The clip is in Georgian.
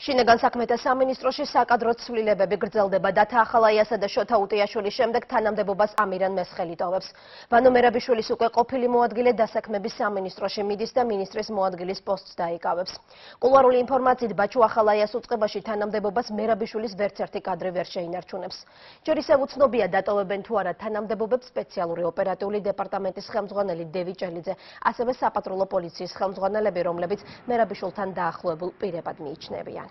შინაგან საქმეთა სამინისტროში საკადრო ცვლილებები გრძელდება და თახალაიასა და შოთა უტიაშვილის შემდეგ თანამდებობას ამირან მესხელი ტოვებს. ვანო მერაბიშვილის უკვე ყოფილი მოადგილე დასაქმების სამინისტროში მიდის და მინისტრის მოადგილის პოსტს დაიკავებს. კულუარული ინფორმაციით ბაჩუ ახალაიას უწყებაში თანამდებობას მერაბიშვილის ვერც ერთი კადრი ვერ შეინარჩუნებს. ჯერ ისევ უცნობია დატოვებენ თუ არა თანამდებობებს სპეციალური ოპერატიული დეპარტამენტის ხელმძღვანელი დევი ჭელიძე, ასევე საპატრულო პოლიციის ხელმძღვანელები, რომლებიც მერაბიშვილთან დაახლოებულ პირებად მიიჩნევიან.